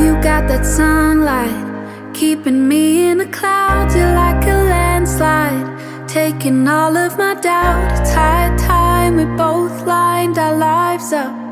You got that sunlight, keeping me in the clouds. You're like a landslide, taking all of my doubt. It's high time we both lined our lives up.